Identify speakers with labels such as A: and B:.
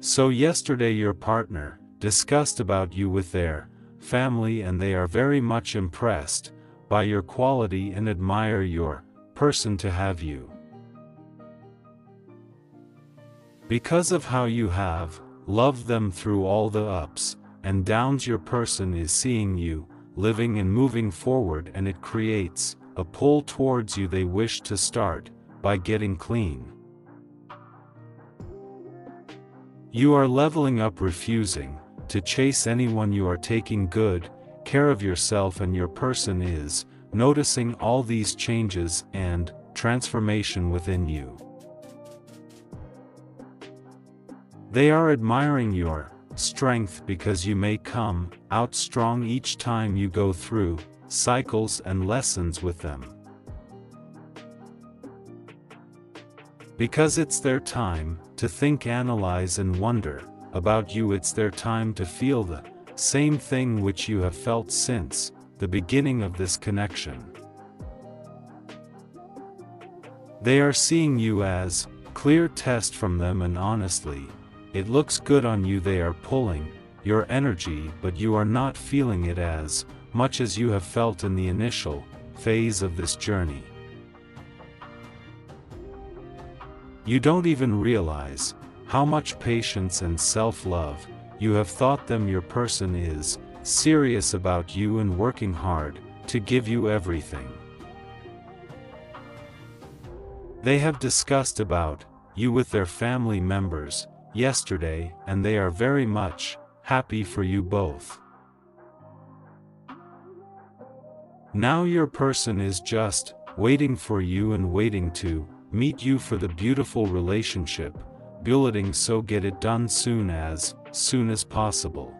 A: So yesterday your partner discussed about you with their family and they are very much impressed by your quality and admire your person to have you. Because of how you have loved them through all the ups and downs your person is seeing you, living and moving forward and it creates a pull towards you they wish to start by getting clean. You are leveling up refusing to chase anyone you are taking good care of yourself and your person is noticing all these changes and transformation within you. They are admiring your strength because you may come out strong each time you go through cycles and lessons with them. Because it's their time to think, analyze, and wonder about you, it's their time to feel the same thing which you have felt since the beginning of this connection. They are seeing you as clear test from them and honestly, it looks good on you they are pulling your energy but you are not feeling it as much as you have felt in the initial phase of this journey. You don't even realize how much patience and self-love you have thought them your person is serious about you and working hard to give you everything. They have discussed about you with their family members yesterday and they are very much happy for you both. Now your person is just waiting for you and waiting to meet you for the beautiful relationship, bulleting so get it done soon as, soon as possible.